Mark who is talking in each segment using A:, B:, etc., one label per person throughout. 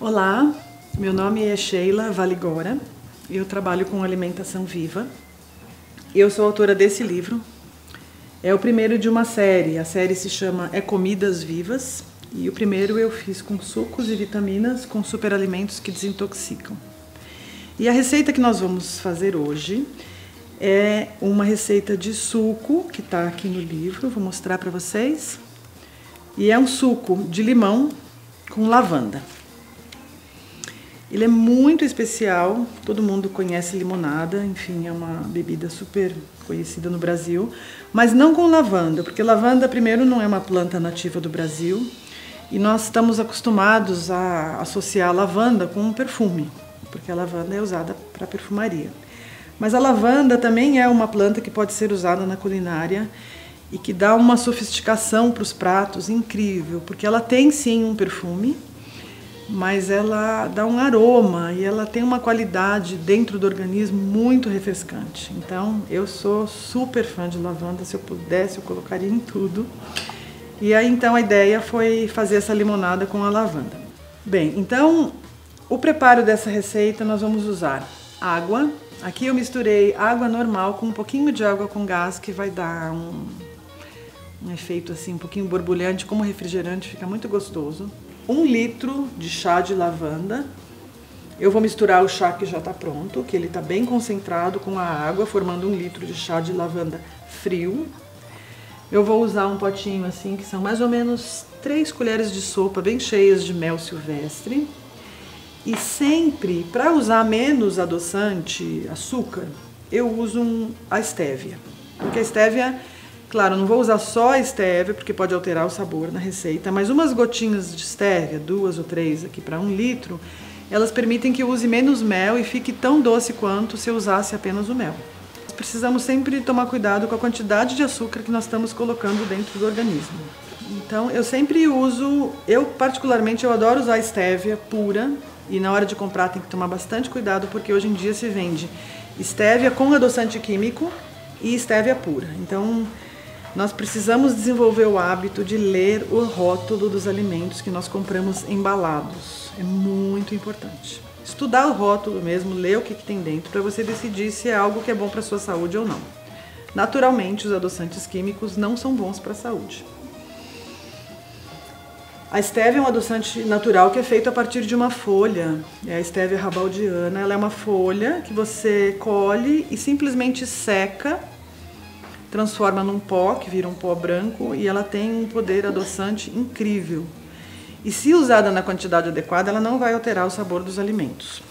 A: Olá, meu nome é Sheila Valigora, eu trabalho com alimentação viva. Eu sou autora desse livro. É o primeiro de uma série. A série se chama É Comidas Vivas e o primeiro eu fiz com sucos e vitaminas com superalimentos que desintoxicam. E a receita que nós vamos fazer hoje é uma receita de suco que está aqui no livro, vou mostrar para vocês. E é um suco de limão com lavanda. Ele é muito especial, todo mundo conhece limonada, enfim, é uma bebida super conhecida no Brasil, mas não com lavanda, porque lavanda, primeiro, não é uma planta nativa do Brasil e nós estamos acostumados a associar a lavanda com um perfume, porque a lavanda é usada para perfumaria. Mas a lavanda também é uma planta que pode ser usada na culinária e que dá uma sofisticação para os pratos incrível, porque ela tem sim um perfume mas ela dá um aroma e ela tem uma qualidade dentro do organismo muito refrescante. Então, eu sou super fã de lavanda, se eu pudesse eu colocaria em tudo. E aí então a ideia foi fazer essa limonada com a lavanda. Bem, então o preparo dessa receita nós vamos usar água. Aqui eu misturei água normal com um pouquinho de água com gás que vai dar um, um efeito assim um pouquinho borbulhante, como refrigerante, fica muito gostoso um litro de chá de lavanda. Eu vou misturar o chá que já está pronto, que ele está bem concentrado com a água, formando um litro de chá de lavanda frio. Eu vou usar um potinho assim, que são mais ou menos três colheres de sopa bem cheias de mel silvestre. E sempre, para usar menos adoçante, açúcar, eu uso um, a estévia. Porque a estévia Claro, não vou usar só a estévia, porque pode alterar o sabor na receita, mas umas gotinhas de estévia, duas ou três aqui para um litro, elas permitem que eu use menos mel e fique tão doce quanto se eu usasse apenas o mel. Precisamos sempre tomar cuidado com a quantidade de açúcar que nós estamos colocando dentro do organismo. Então, eu sempre uso, eu particularmente, eu adoro usar estévia pura e na hora de comprar tem que tomar bastante cuidado porque hoje em dia se vende estévia com adoçante químico e estévia pura. Então, nós precisamos desenvolver o hábito de ler o rótulo dos alimentos que nós compramos embalados. É muito importante. Estudar o rótulo mesmo, ler o que, que tem dentro, para você decidir se é algo que é bom para sua saúde ou não. Naturalmente, os adoçantes químicos não são bons para a saúde. A estévia é um adoçante natural que é feito a partir de uma folha. É a estévia rabaldiana. Ela é uma folha que você colhe e simplesmente seca transforma num pó, que vira um pó branco, e ela tem um poder adoçante incrível. E se usada na quantidade adequada, ela não vai alterar o sabor dos alimentos.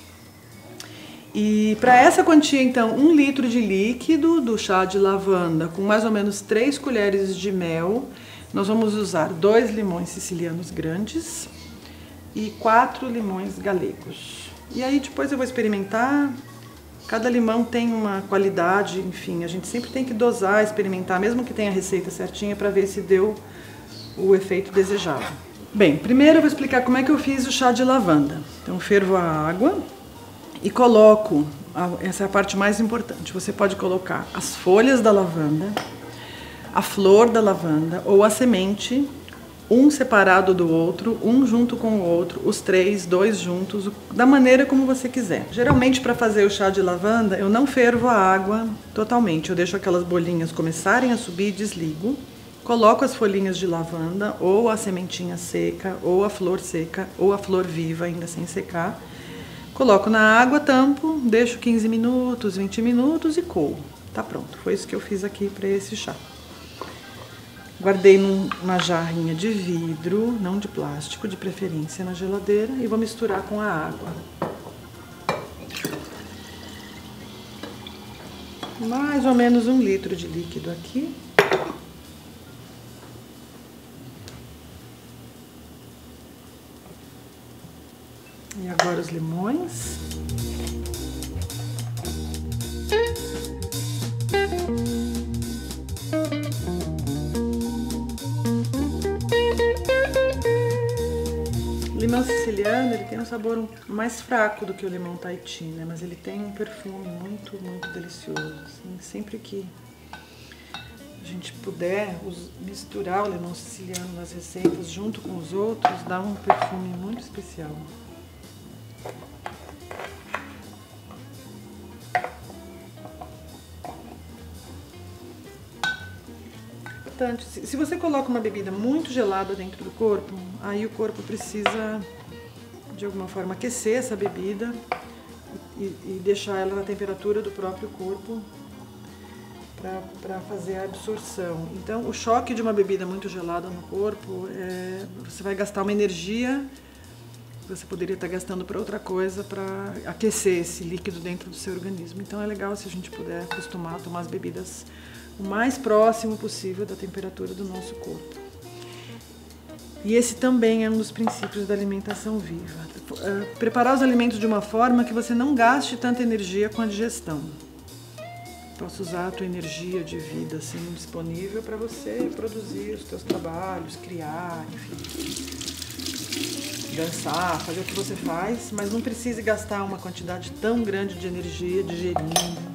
A: E para essa quantia, então, um litro de líquido do chá de lavanda com mais ou menos 3 colheres de mel, nós vamos usar dois limões sicilianos grandes e quatro limões galegos. E aí depois eu vou experimentar, Cada limão tem uma qualidade, enfim, a gente sempre tem que dosar, experimentar, mesmo que tenha a receita certinha, para ver se deu o efeito desejado. Bem, primeiro eu vou explicar como é que eu fiz o chá de lavanda. Então, fervo a água e coloco, essa é a parte mais importante, você pode colocar as folhas da lavanda, a flor da lavanda ou a semente um separado do outro, um junto com o outro, os três, dois juntos, da maneira como você quiser. Geralmente, para fazer o chá de lavanda, eu não fervo a água totalmente, eu deixo aquelas bolinhas começarem a subir e desligo. Coloco as folhinhas de lavanda, ou a sementinha seca, ou a flor seca, ou a flor viva, ainda sem secar. Coloco na água, tampo, deixo 15 minutos, 20 minutos e coo. Tá pronto. Foi isso que eu fiz aqui para esse chá. Guardei numa jarrinha de vidro, não de plástico, de preferência na geladeira, e vou misturar com a água. Mais ou menos um litro de líquido aqui. E agora os limões. limão siciliano ele tem um sabor mais fraco do que o limão Tahiti, né? Mas ele tem um perfume muito, muito delicioso. Assim, sempre que a gente puder misturar o limão siciliano nas receitas junto com os outros, dá um perfume muito especial. Se você coloca uma bebida muito gelada dentro do corpo, aí o corpo precisa de alguma forma aquecer essa bebida e, e deixar ela na temperatura do próprio corpo para fazer a absorção. Então, o choque de uma bebida muito gelada no corpo, é, você vai gastar uma energia que você poderia estar gastando para outra coisa para aquecer esse líquido dentro do seu organismo. Então, é legal se a gente puder acostumar a tomar as bebidas o mais próximo possível da temperatura do nosso corpo. E esse também é um dos princípios da alimentação viva. É, preparar os alimentos de uma forma que você não gaste tanta energia com a digestão possa usar a tua energia de vida assim disponível para você produzir os teus trabalhos, criar, enfim, dançar, fazer o que você faz, mas não precise gastar uma quantidade tão grande de energia digerindo.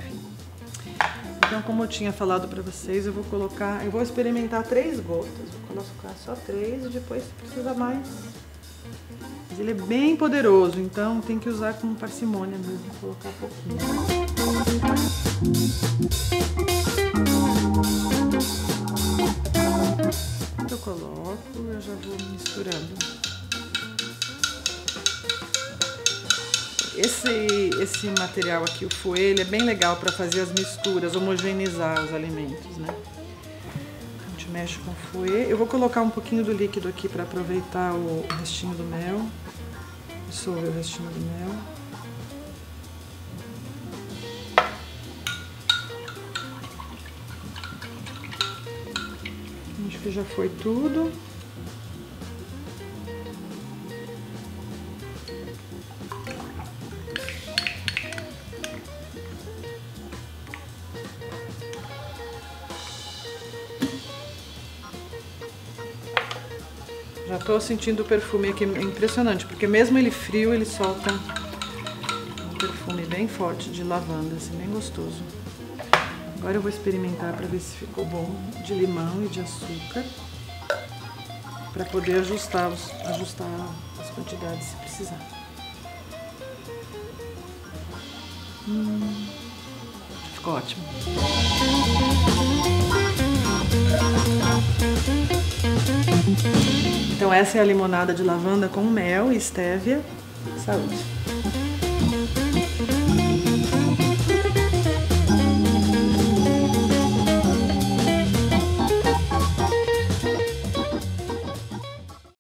A: Então, como eu tinha falado para vocês, eu vou colocar, eu vou experimentar três gotas, vou colocar só três e depois se precisa mais. Mas ele é bem poderoso, então tem que usar com parcimônia mesmo, colocar pouquinho. Eu coloco, eu já vou misturando. Esse, esse material aqui, o ele é bem legal para fazer as misturas, homogeneizar os alimentos, né? A gente mexe com o fouet. Eu vou colocar um pouquinho do líquido aqui para aproveitar o restinho do mel. Dissolver o restinho do mel. que já foi tudo. Já estou sentindo o perfume aqui, impressionante, porque mesmo ele frio, ele solta um perfume bem forte de lavanda, assim, bem gostoso. Agora eu vou experimentar para ver se ficou bom de limão e de açúcar. Para poder ajustar, ajustar as quantidades se precisar. Hum, ficou ótimo. Então essa é a limonada de lavanda com mel e estévia. Saúde!